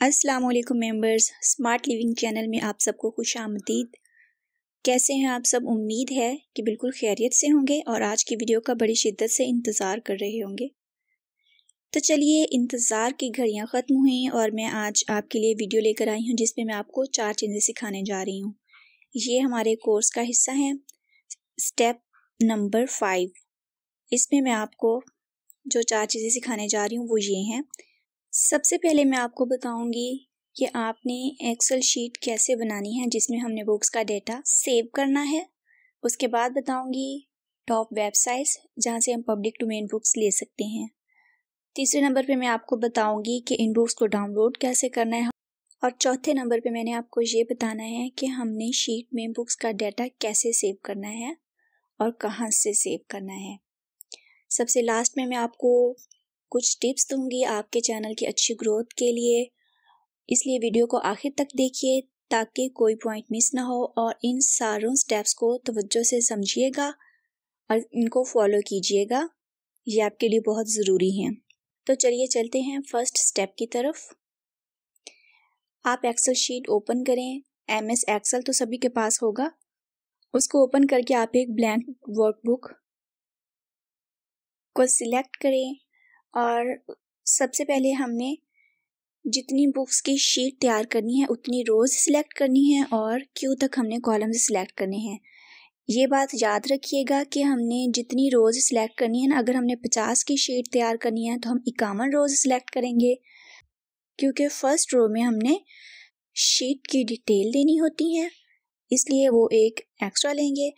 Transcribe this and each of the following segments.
अस्सलाम वालेकुम members, smart living channel में आप सबको खुश आमदीद। कैसे हैं आप सब? उम्मीद है कि बिल्कुल खैरियत से होंगे और आज की वीडियो का बड़ी शिद्दत से इंतज़ार कर रहे होंगे। तो चलिए इंतज़ार की घड़ियाँ ख़त्म हुई और मैं आज आपके लिए वीडियो लेकर आई हूँ जिसमें मैं आपको चार चीज़ें सिखाने जा रही हूँ। ये हमारे कोर्स का हिस्सा है। Step number five. इसमें मैं आपको जो चार चीज़ें सिखाने जा रही हूँ वो ये हैं। सबसे पहले मैं आपको बताऊँगी कि आपने एक्सेल शीट कैसे बनानी है, जिसमें हमने बुक्स का डेटा सेव करना है। उसके बाद बताऊँगी टॉप वेबसाइट्स जहाँ से हम पब्लिक डोमेन बुक्स ले सकते हैं। तीसरे नंबर पे मैं आपको बताऊँगी कि इन बुक्स को डाउनलोड कैसे करना है। और चौथे नंबर पे मैंने आपको ये बताना है कि हमने शीट में बुक्स का डेटा कैसे सेव करना है और कहाँ से सेव करना है। सबसे लास्ट में मैं आपको कुछ टिप्स दूँगी आपके चैनल की अच्छी ग्रोथ के लिए। इसलिए वीडियो को आखिर तक देखिए ताकि कोई पॉइंट मिस ना हो और इन सारों स्टेप्स को तवज्जो से समझिएगा और इनको फॉलो कीजिएगा। ये आपके लिए बहुत ज़रूरी हैं। तो चलिए चलते हैं फ़र्स्ट स्टेप की तरफ़। आप एक्सेल शीट ओपन करें। एम एस एक्सेल तो सभी के पास होगा। उसको ओपन करके आप एक ब्लैंक वर्कबुक को सिलेक्ट करें। और सबसे पहले हमने जितनी बुक्स की शीट तैयार करनी है, उतनी रोज़ सिलेक्ट करनी है और क्यू तक हमने कॉलम सिलेक्ट करने हैं। ये बात याद रखिएगा कि हमने जितनी रोज़ सिलेक्ट करनी है ना, अगर हमने पचास की शीट तैयार करनी है तो हम इक्यावन रोज़ सिलेक्ट करेंगे। क्योंकि फ़र्स्ट रो में हमने शीट की डिटेल देनी होती है, इसलिए वो एक एक्स्ट्रा लेंगे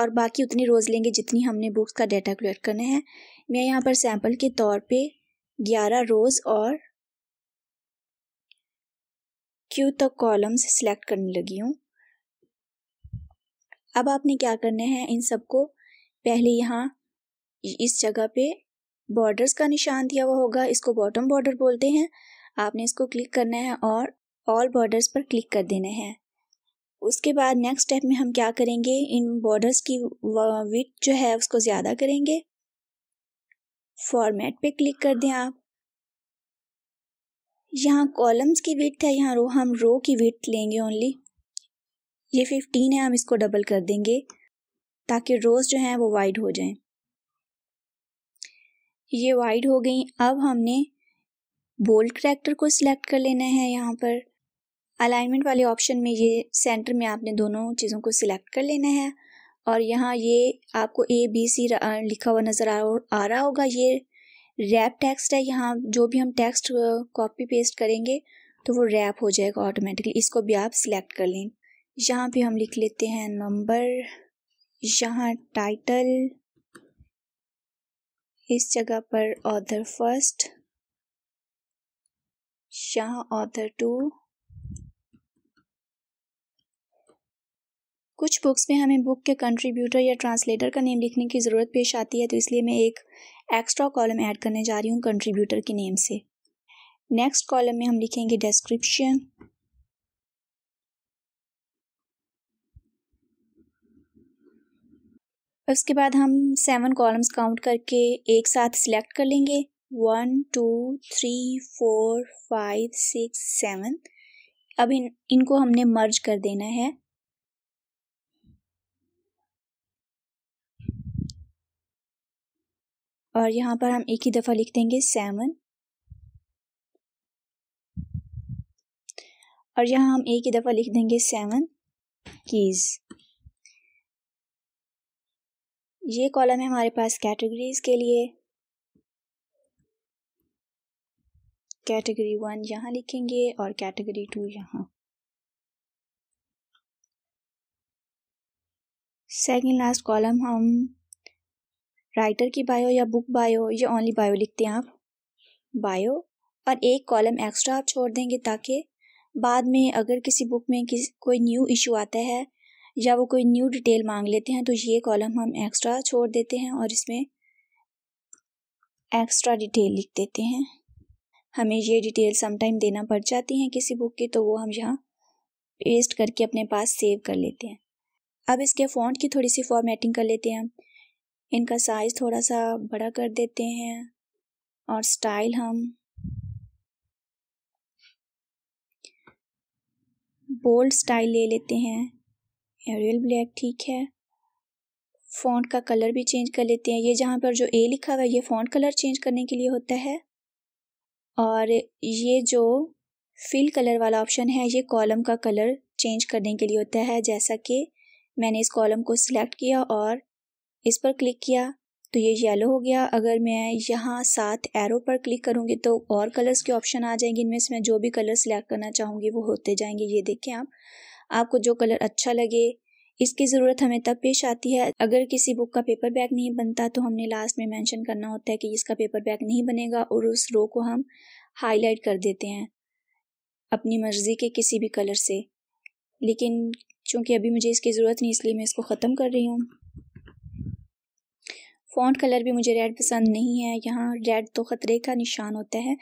और बाकी उतनी रोज़ लेंगे जितनी हमने बुक्स का डाटा कलेक्ट करना है। मैं यहाँ पर सैंपल के तौर पे ग्यारह रोज़ और क्यू तक कॉलम्स सिलेक्ट करने लगी हूँ। अब आपने क्या करना है? इन सबको पहले यहाँ इस जगह पे बॉर्डर्स का निशान दिया हुआ होगा। इसको बॉटम बॉर्डर बोलते हैं। आपने इसको क्लिक करना है और ऑल बॉर्डर्स पर क्लिक कर देना है। उसके बाद नेक्स्ट स्टेप में हम क्या करेंगे? इन बॉर्डर्स की विथ जो है उसको ज़्यादा करेंगे। फॉर्मेट पे क्लिक कर दें आप। यहाँ कॉलम्स की विथ है, यहाँ रो, हम रो की विथ लेंगे ओनली ये फिफ्टीन है, हम इसको डबल कर देंगे, ताकि रोज जो हैं वो वाइड हो जाएँ। ये वाइड हो गई, अब हमने बोल्ड करेक्टर को सिलेक्ट कर लेना है यहाँ पर। अलाइनमेंट वाले ऑप्शन में ये सेंटर में आपने दोनों चीज़ों को सिलेक्ट कर लेना है। और यहाँ ये आपको ए बी सी लिखा हुआ नज़र आ रहा होगा। ये रैप टेक्स्ट है। यहाँ जो भी हम टेक्स्ट कॉपी पेस्ट करेंगे तो वो रैप हो जाएगा ऑटोमेटिकली इसको भी आप सिलेक्ट कर लें। यहाँ पे हम लिख लेते हैं नंबर यहाँ टाइटल इस जगह पर ऑथर फ़र्स्ट यहाँ ऑथर टू कुछ बुक्स में हमें बुक के कंट्रीब्यूटर या ट्रांसलेटर का नेम लिखने की ज़रूरत पेश आती है तो इसलिए मैं एक एक्स्ट्रा कॉलम ऐड करने जा रही हूँ कंट्रीब्यूटर के नेम से। नेक्स्ट कॉलम में हम लिखेंगे डिस्क्रिप्शन उसके बाद हम सेवन कॉलम्स काउंट करके एक साथ सिलेक्ट कर लेंगे। One two three four five six seven अब इन, इनको हमने मर्ज कर देना है। और यहाँ पर हम एक ही दफ़ा लिख देंगे सेवन और यहाँ हम एक ही दफ़ा लिख देंगे सेवन कीज़ ये कॉलम है हमारे पास कैटेगरीज के लिए. कैटेगरी वन यहाँ लिखेंगे और कैटेगरी टू यहाँ. सेकेंड लास्ट कॉलम हम राइटर की बायो या बुक बायो, या ओनली बायो लिखते हैं आप। बायो, और एक कॉलम एक्स्ट्रा आप छोड़ देंगे ताकि बाद में अगर किसी बुक में किसी, कोई न्यू इशू आता है, या वो कोई न्यू डिटेल मांग लेते हैं तो ये कॉलम हम एक्स्ट्रा छोड़ देते हैं और इसमें एक्स्ट्रा डिटेल लिख देते हैं। हमें ये डिटेल समटाइम देना पड़ जाती हैं किसी बुक की तो वो हम यहाँ पेस्ट करके अपने पास सेव कर लेते हैं। अब इसके फ़ॉन्ट की थोड़ी सी फॉर्मेटिंग कर लेते हैं इनका साइज़ थोड़ा सा बड़ा कर देते हैं और स्टाइल हम बोल्ड स्टाइल ले लेते हैं। एरियल ब्लैक ठीक है। फ़ॉन्ट का कलर भी चेंज कर लेते हैं। ये जहाँ पर जो ए लिखा हुआ है, ये फ़ॉन्ट कलर चेंज करने के लिए होता है। और ये जो फिल कलर वाला ऑप्शन है, ये कॉलम का कलर चेंज करने के लिए होता है। जैसा कि मैंने इस कॉलम को सिलेक्ट किया और इस पर क्लिक किया तो ये येलो हो गया। अगर मैं यहाँ सात एरो पर क्लिक करूँगी तो और कलर्स के ऑप्शन आ जाएँगे। इनमें से मैं जो भी कलर सेलेक्ट करना चाहूँगी, वो होते जाएँगे। ये देखें आप, आपको जो कलर अच्छा लगे, इसकी ज़रूरत हमें तब पेश आती है। अगर किसी बुक का पेपर बैग नहीं बनता तो हमने लास्ट में मेंशन करना होता है कि इसका पेपर बैग नहीं बनेगा और उस रो को हम हाईलाइट कर देते हैं, अपनी मर्ज़ी के किसी भी कलर से। लेकिन चूँकि अभी मुझे इसकी ज़रूरत नहीं, इसलिए मैं इसको ख़त्म कर रही हूँ। फ़ॉन्ट कलर भी मुझे रेड पसंद नहीं है। यहाँ रेड तो ख़तरे का निशान होता है।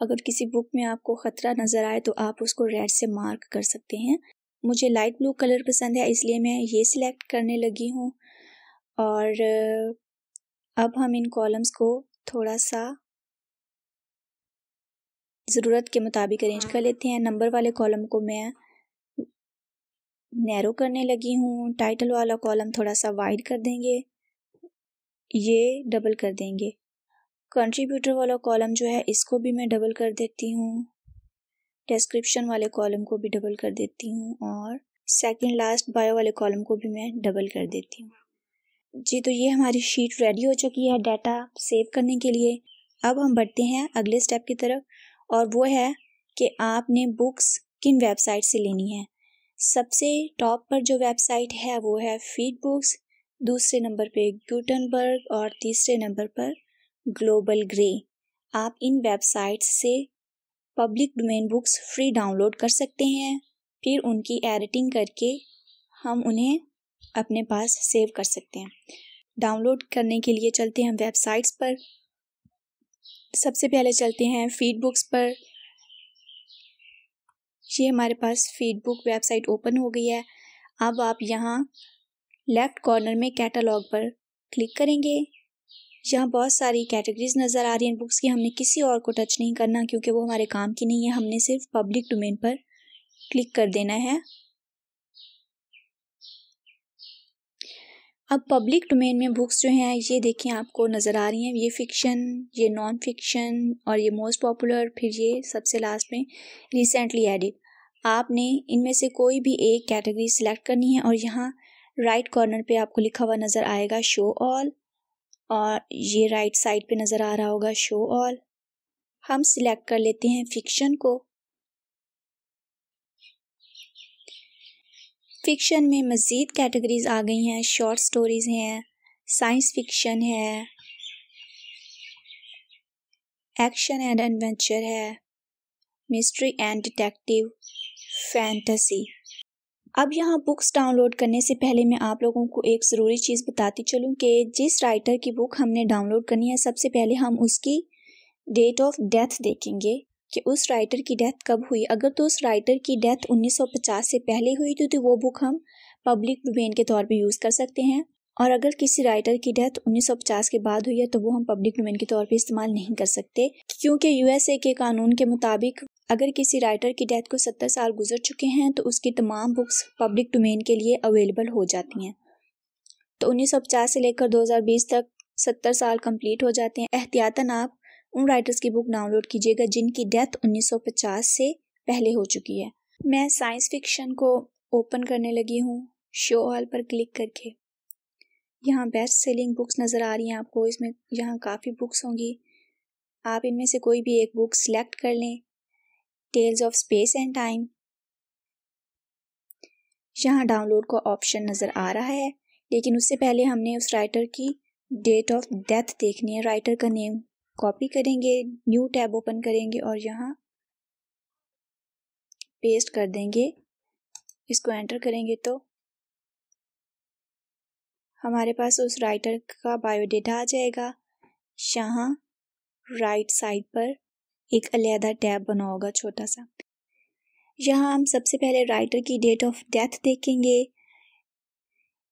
अगर किसी बुक में आपको ख़तरा नज़र आए तो आप उसको रेड से मार्क कर सकते हैं। मुझे लाइट ब्लू कलर पसंद है, इसलिए मैं ये सिलेक्ट करने लगी हूँ। और अब हम इन कॉलम्स को थोड़ा सा ज़रूरत के मुताबिक अरेंज कर लेते हैं। नंबर वाले कॉलम को मैं नैरो करने लगी हूँ। टाइटल वाला कॉलम थोड़ा सा वाइड कर देंगे। ये डबल कर देंगे। कंट्रीब्यूटर वाला कॉलम जो है, इसको भी मैं डबल कर देती हूँ। डिस्क्रिप्शन वाले कॉलम को भी डबल कर देती हूँ और सेकंड लास्ट बायो वाले कॉलम को भी मैं डबल कर देती हूँ। जी तो ये हमारी शीट रेडी हो चुकी है डाटा सेव करने के लिए। अब हम बढ़ते हैं अगले स्टेप की तरफ़ और वो है कि आपने बुक्स किन वेबसाइट से लेनी है। सबसे टॉप पर जो वेबसाइट है, वो है फ़ीड बुक्स दूसरे नंबर पे गुटनबर्ग और तीसरे नंबर पर ग्लोबल ग्रे आप इन वेबसाइट्स से public domain books free download कर सकते हैं, फिर उनकी एडिटिंग करके हम उन्हें अपने पास सेव कर सकते हैं। डाउनलोड करने के लिए चलते हैं वेबसाइट्स पर। सबसे पहले चलते हैं फ़ीड बुक्स पर। ये हमारे पास फ़ीड बुक वेबसाइट ओपन हो गई है। अब आप यहाँ लेफ़्ट कॉर्नर में कैटलॉग पर क्लिक करेंगे। यहाँ बहुत सारी कैटेगरीज नज़र आ रही हैं बुक्स की। हमने किसी और को टच नहीं करना क्योंकि वो हमारे काम की नहीं है। हमने सिर्फ़ पब्लिक डोमेन पर क्लिक कर देना है। अब पब्लिक डोमेन में बुक्स जो हैं, ये देखें आपको नज़र आ रही हैं। ये फ़िक्शन, ये नॉन फिक्शन और ये मोस्ट पॉपुलर, फिर ये सबसे लास्ट में रिसेंटली एडिड। आपने इनमें से कोई भी एक कैटेगरी सिलेक्ट करनी है और यहाँ राइट कॉर्नर पे आपको लिखा हुआ नज़र आएगा शो ऑल और ये राइट साइड पे नज़र आ रहा होगा शो ऑल हम सिलेक्ट कर लेते हैं फिक्शन को। फिक्शन में मज़ीद कैटेगरीज आ गई हैं शॉर्ट स्टोरीज़ हैं साइंस फिक्शन है एक्शन एंड एडवेंचर है मिस्ट्री एंड डिटेक्टिव फैंटेसी अब यहाँ बुक्स डाउनलोड करने से पहले मैं आप लोगों को एक ज़रूरी चीज़ बताती चलूँ कि जिस राइटर की बुक हमने डाउनलोड करनी है, सबसे पहले हम उसकी डेट ऑफ़ डेथ देखेंगे कि उस राइटर की डेथ कब हुई। अगर तो उस राइटर की डेथ 1950 से पहले हुई थी तो वो बुक हम पब्लिक डोमेन के तौर पे यूज़ कर सकते हैं। और अगर किसी राइटर की डेथ 1950 के बाद हुई है तो वो हम पब्लिक डोमेन के तौर पे इस्तेमाल नहीं कर सकते। क्योंकि यूएसए के कानून के मुताबिक अगर किसी राइटर की डेथ को सत्तर साल गुजर चुके हैं तो उसकी तमाम बुक्स पब्लिक डोमेन के लिए अवेलेबल हो जाती हैं। तो 1950 से लेकर 2020 तक सत्तर साल कंप्लीट हो जाते हैं। एहतियातन आप उन राइटर्स की बुक डाउनलोड कीजिएगा, जिनकी डेथ 1950 से पहले हो चुकी है। मैं साइंस फिक्शन को ओपन करने लगी हूँ। शो ऑल पर क्लिक करके। यहाँ बेस्ट सेलिंग बुक्स नज़र आ रही हैं आपको। इसमें यहाँ काफ़ी बुक्स होंगी। आप इनमें से कोई भी एक बुक सिलेक्ट कर लें। Tales of space and time यहाँ डाउनलोड का ऑप्शन नज़र आ रहा है, लेकिन उससे पहले हमने उस राइटर की डेट ऑफ़ डेथ देखनी है। राइटर का नेम कॉपी करेंगे न्यू टैब ओपन करेंगे और यहाँ पेस्ट कर देंगे। इसको एंटर करेंगे तो हमारे पास उस राइटर का बायोडेटा आ जाएगा। यहाँ राइट साइड पर एक अलहदा टैब बना होगा छोटा सा। यहाँ हम सबसे पहले राइटर की डेट ऑफ़ डेथ देखेंगे।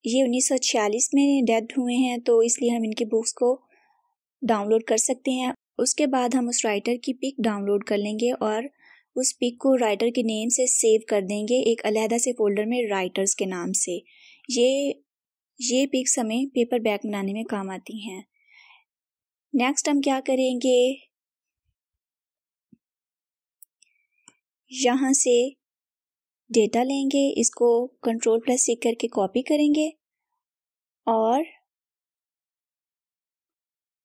ये 1946 में डेथ हुए हैं तो इसलिए हम इनकी बुक्स को डाउनलोड कर सकते हैं। उसके बाद हम उस राइटर की पिक डाउनलोड कर लेंगे और उस पिक को राइटर के नेम से सेव कर देंगे एक अलहदा से फोल्डर में राइटर्स के नाम से। ये ये पिक्स हमें पेपर बैग बनाने में काम आती हैं। नेक्स्ट हम क्या करेंगे? यहाँ से डेटा लेंगे, इसको कंट्रोल प्लस सी करके कॉपी करेंगे और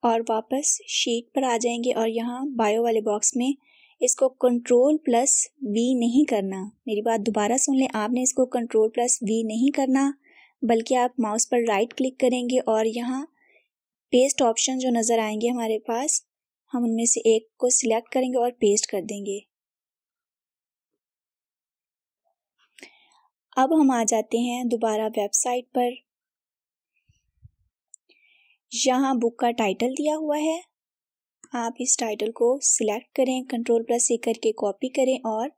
और वापस शीट पर आ जाएँगे और यहाँ बायो वाले बॉक्स में इसको कंट्रोल प्लस वी नहीं करना। मेरी बात दोबारा सुन लें, आपने इसको कंट्रोल प्लस वी नहीं करना। बल्कि आप माउस पर राइट क्लिक करेंगे और यहाँ पेस्ट ऑप्शन जो नज़र आएँगे हमारे पास, हम उनमें से एक को सिलेक्ट करेंगे और पेस्ट कर देंगे। अब हम आ जाते हैं दोबारा वेबसाइट पर। यहाँ बुक का टाइटल दिया हुआ है। आप इस टाइटल को सिलेक्ट करें, कंट्रोल प्लस सी करके कॉपी करें और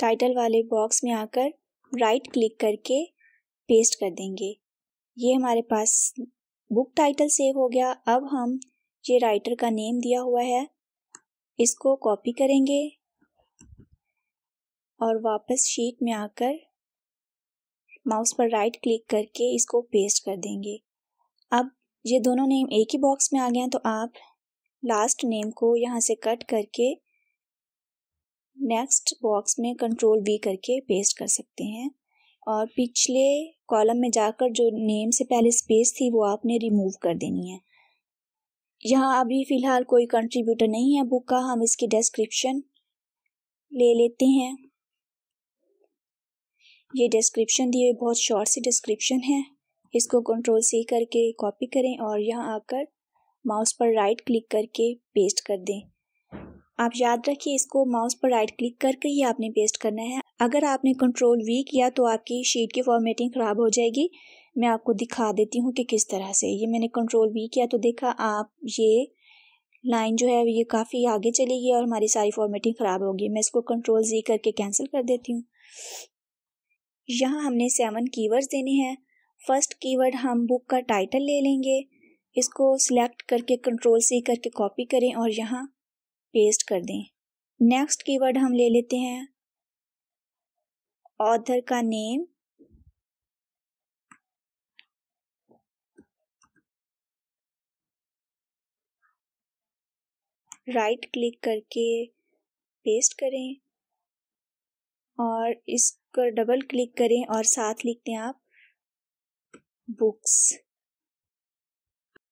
टाइटल वाले बॉक्स में आकर राइट क्लिक करके पेस्ट कर देंगे। ये हमारे पास बुक टाइटल सेव हो गया। अब हम ये राइटर का नेम दिया हुआ है। इसको कॉपी करेंगे और वापस शीट में आकर माउस पर राइट क्लिक करके इसको पेस्ट कर देंगे। अब ये दोनों नेम एक ही बॉक्स में आ गए हैं तो आप लास्ट नेम को यहाँ से कट करके नेक्स्ट बॉक्स में कंट्रोल वी करके पेस्ट कर सकते हैं। और पिछले कॉलम में जाकर जो नेम से पहले स्पेस थी, वो आपने रिमूव कर देनी है। यहाँ अभी फ़िलहाल कोई कंट्रीब्यूटर नहीं है बुक का, हम इसकी डिस्क्रिप्शन ले लेते हैं। ये डिस्क्रिप्शन दी हुई बहुत शॉर्ट सी डिस्क्रिप्शन है। इसको कंट्रोल सी करके कॉपी करें और यहाँ आकर माउस पर राइट क्लिक करके पेस्ट कर दें। आप याद रखिए, इसको माउस पर राइट क्लिक करके ही आपने पेस्ट करना है। अगर आपने कंट्रोल वी किया तो आपकी शीट की फॉर्मेटिंग ख़राब हो जाएगी। मैं आपको दिखा देती हूँ कि किस तरह से। ये मैंने कंट्रोल वी किया तो देखा आप, ये लाइन जो है, ये काफ़ी आगे चली गई और हमारी सारी फॉर्मेटिंग ख़राब होगी। मैं इसको कंट्रोल जी करके कैंसिल कर देती हूँ। यहाँ हमने सेवन कीवर्ड्स देने हैं। फ़र्स्ट कीवर्ड हम बुक का टाइटल ले लेंगे। इसको सिलेक्ट करके कंट्रोल सी करके कॉपी करें और यहाँ पेस्ट कर दें। नेक्स्ट कीवर्ड हम ले लेते हैं। ऑथर का नेम राइट क्लिक करके पेस्ट करें और इसको डबल क्लिक करें और साथ लिखते हैं आप बुक्स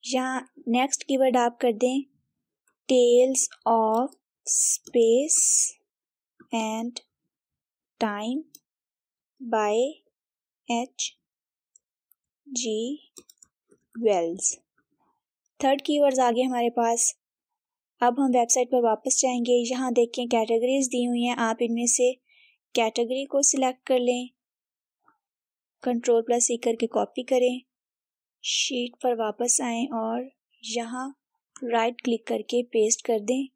यहाँ नेक्स्ट कीवर्ड आप कर दें। Tales of space and time by H G Wells third keywords आ गए हमारे पास। अब हम वेबसाइट पर वापस जाएँगे। यहाँ देखें कैटेगरीज दी हुई हैं। आप इनमें से कैटेगरी को सिलेक्ट कर लें। कंट्रोल प्लस सी करके कॉपी करें। शीट पर वापस आएँ और यहाँ राइट क्लिक करके पेस्ट कर दें।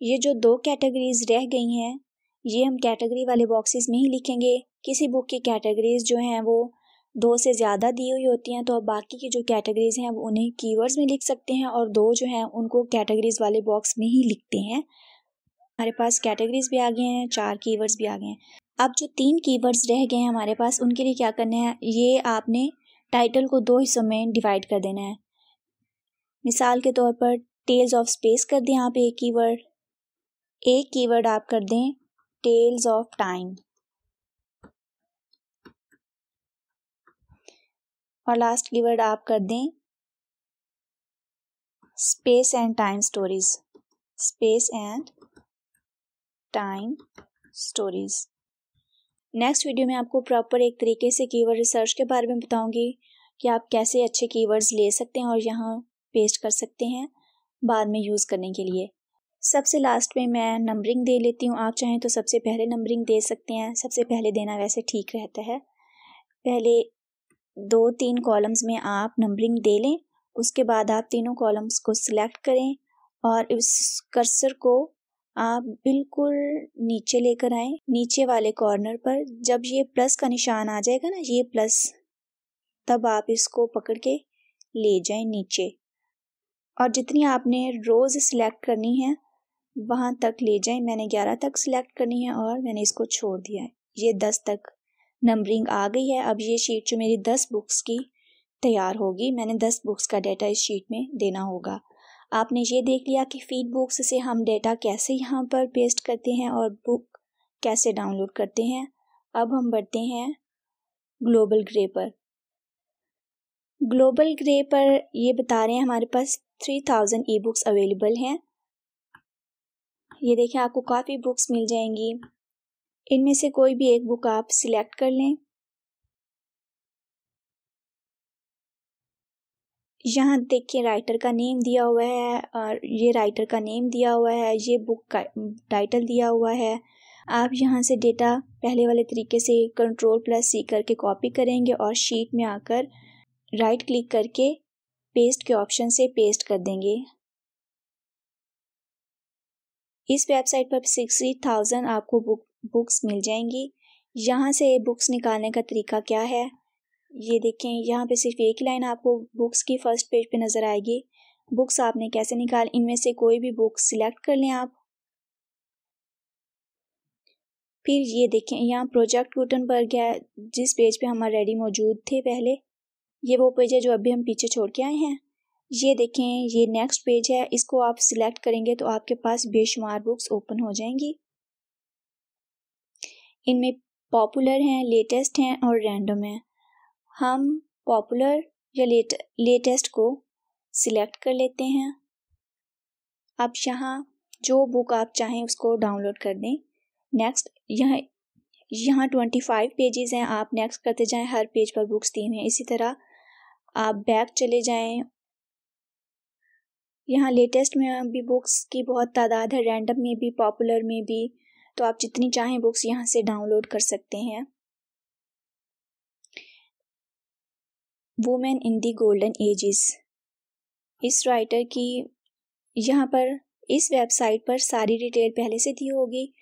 ये जो दो कैटेगरीज रह गई हैं, ये हम कैटेगरी वाले बॉक्सेस में ही लिखेंगे। किसी बुक की कैटेगरीज जो हैं वो दो से ज़्यादा दी हुई होती हैं तो अब बाकी की जो कैटेगरीज हैं वो उन्हें कीवर्ड्स में लिख सकते हैं और दो जो हैं उनको कैटेगरीज वाले बॉक्स में ही लिखते हैं। हमारे पास कैटेगरीज भी आ गए हैं, चार कीवर्ड्स भी आ गए हैं। अब जो तीन कीवर्ड्स रह गए हैं हमारे पास, उनके लिए क्या करना है? ये आपने टाइटल को दो हिस्सों में डिवाइड कर देना है। मिसाल के तौर पर टेल्स ऑफ़ स्पेस कर दें आप एक कीवर्ड एक कीवर्ड आप कर दें टेल्स ऑफ़ टाइम और लास्ट कीवर्ड आप कर दें space and time stories space and time stories next video में आपको प्रॉपर एक तरीके से कीवर्ड रिसर्च के बारे में बताऊँगी कि आप कैसे अच्छे कीवर्ड्स ले सकते हैं और यहाँ पेस्ट कर सकते हैं बाद में यूज़ करने के लिए। सबसे लास्ट में मैं नंबरिंग दे लेती हूँ। आप चाहें तो सबसे पहले नंबरिंग दे सकते हैं। सबसे पहले देना वैसे ठीक रहता है। पहले दो तीन कॉलम्स में आप नंबरिंग दे लें। उसके बाद आप तीनों कॉलम्स को सिलेक्ट करें और इस कर्सर को आप बिल्कुल नीचे लेकर आए। नीचे वाले कॉर्नर पर जब ये प्लस का निशान आ जाएगा ना, ये प्लस तब आप इसको पकड़ के ले जाएँ नीचे। और जितनी आपने रोज़ सिलेक्ट करनी है, वहाँ तक ले जाएँ। मैंने ग्यारह तक सिलेक्ट करनी है और मैंने इसको छोड़ दिया है। ये दस तक नंबरिंग आ गई है। अब ये शीट जो मेरी दस बुक्स की तैयार होगी, मैंने दस बुक्स का डेटा इस शीट में देना होगा। आपने ये देख लिया कि फ़ीड बुक्स से हम डेटा कैसे यहाँ पर पेस्ट करते हैं और बुक कैसे डाउनलोड करते हैं। अब हम बढ़ते हैं ग्लोबल ग्रे पर। ग्लोबल ग्रे पर ये बता रहे हैं हमारे पास three thousand e books available हैं। ये देखें आपको काफ़ी बुक्स मिल जाएँगी। इनमें से कोई भी एक बुक आप सिलेक्ट कर लें। यहाँ देखिए राइटर का नेम दिया हुआ है और ये राइटर का नेम दिया हुआ है, ये बुक का टाइटल दिया हुआ है। आप यहाँ से डेटा पहले वाले तरीके से कंट्रोल प्लस सी करके कॉपी करेंगे और शीट में आकर राइट क्लिक करके पेस्ट के ऑप्शन से पेस्ट कर देंगे। इस वेबसाइट पर सिक्सटी थाउज़ेंड आपको बुक बुक्स मिल जाएँगी। यहाँ से बुक्स निकालने का तरीका क्या है? ये देखें, यहाँ पे सिर्फ़ एक लाइन आपको बुक्स की फ़र्स्ट पेज पे नज़र आएगी। बुक्स आपने कैसे निकाल, इनमें से कोई भी बुक सिलेक्ट कर लें आप। फिर ये देखें, यहाँ प्रोजेक्ट गुटनबर्ग है जिस पेज पे हम ऑलरेडी मौजूद थे पहले। ये वो पेज है जो अभी हम पीछे छोड़ के आए हैं। ये देखें, ये नेक्स्ट पेज है। इसको आप सिलेक्ट करेंगे तो आपके पास बेशुमार बुक्स ओपन हो जाएँगी। इनमें पॉपुलर हैं लेटेस्ट हैं और रैंडम हैं। हम पॉपुलर या लेट लेटेस्ट को सिलेक्ट कर लेते हैं। अब यहाँ जो बुक आप चाहें उसको डाउनलोड कर दें। नेक्स्ट यहाँ यहाँ ट्वेंटी फाइव पेजेस हैं, आप नेक्स्ट करते जाएँ, हर पेज पर बुक्स दी हैं। इसी तरह आप बैक चले जाएँ। यहाँ लेटेस्ट में भी बुक्स की बहुत तादाद है रैंडम में भी पॉपुलर में भी। तो आप जितनी चाहें बुक्स यहाँ से डाउनलोड कर सकते हैं। Women in the golden ages इस राइटर की यहाँ पर, इस वेबसाइट पर सारी डिटेल पहले से दी होगी।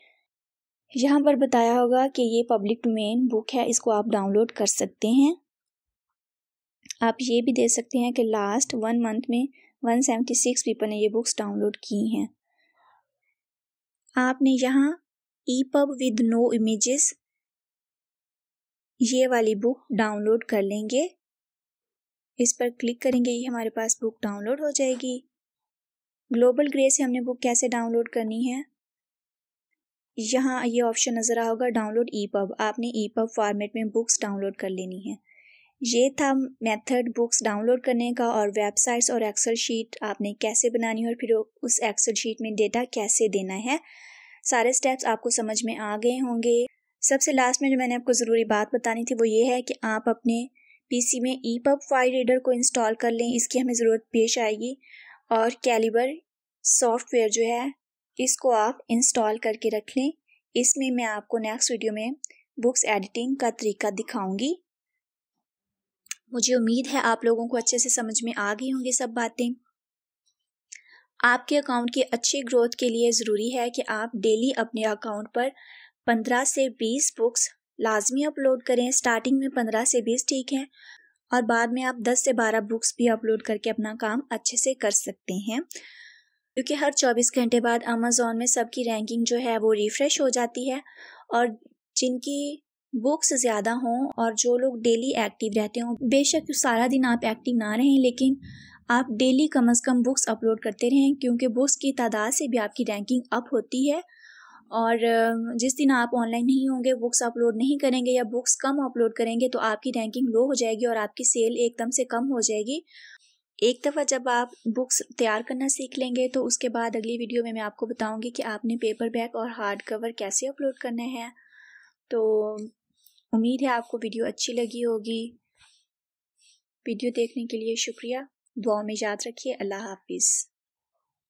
यहाँ पर बताया होगा कि ये पब्लिक डोमेन बुक है, इसको आप डाउनलोड कर सकते हैं। आप ये भी दे सकते हैं कि लास्ट वन मंथ में वन सेवेंटी सिक्स पीपल ने ये बुक्स डाउनलोड की हैं। आपने यहाँ ई पब विद नो इमेजेस ये वाली बुक डाउनलोड कर लेंगे। इस पर क्लिक करेंगे, ये हमारे पास बुक डाउनलोड हो जाएगी। ग्लोबल ग्रे से हमने बुक कैसे डाउनलोड करनी है? यहाँ ये ऑप्शन नज़र आ होगा डाउनलोड ई पब आपने ई पब फॉर्मेट में बुक्स डाउनलोड कर लेनी है। ये था मेथड बुक्स डाउनलोड करने का और वेबसाइट्स और एक्सेल शीट आपने कैसे बनानी है और फिर उस एक्सेल शीट में डेटा कैसे देना है। सारे स्टेप्स आपको समझ में आ गए होंगे। सबसे लास्ट में जो मैंने आपको ज़रूरी बात बतानी थी वो ये है कि आप अपने पीसी में ई पब फ़ाइल रीडर को इंस्टॉल कर लें। इसकी हमें ज़रूरत पेश आएगी। और कैलिबर सॉफ्टवेयर जो है इसको आप इंस्टॉल करके रख लें। इसमें मैं आपको नेक्स्ट वीडियो में बुक्स एडिटिंग का तरीका दिखाऊँगी। मुझे उम्मीद है आप लोगों को अच्छे से समझ में आ गई होंगी सब बातें। आपके अकाउंट की अच्छी ग्रोथ के लिए ज़रूरी है कि आप डेली अपने अकाउंट पर पंद्रह से बीस बुक्स लाजमी अपलोड करें। स्टार्टिंग में पंद्रह से बीस ठीक है और बाद में आप दस से बारह बुक्स भी अपलोड करके अपना काम अच्छे से कर सकते हैं। क्योंकि हर चौबीस घंटे बाद अमेज़ोन में सबकी रैंकिंग जो है वो रिफ़्रेश हो जाती है और जिनकी बुक्स ज़्यादा हों और जो लोग डेली एक्टिव रहते हों, बेशक सारा दिन आप एक्टिव ना रहें, लेकिन आप डेली कम अज़ कम बुक्स अपलोड करते रहें, क्योंकि बुक्स की तादाद से भी आपकी रैंकिंग अप होती है। और जिस दिन आप ऑनलाइन नहीं होंगे बुक्स अपलोड नहीं करेंगे या बुक्स कम अपलोड करेंगे तो आपकी रैंकिंग लो हो जाएगी और आपकी सेल एकदम से कम हो जाएगी। एक दफ़ा जब आप बुक्स तैयार करना सीख लेंगे तो उसके बाद अगली वीडियो में मैं आपको बताऊँगी कि आपने पेपर बैग और हार्ड कवर कैसे अपलोड करने हैं। तो उम्मीद है आपको वीडियो अच्छी लगी होगी। वीडियो देखने के लिए शुक्रिया। दुआ में याद रखिए। अल्लाह हाफिज़।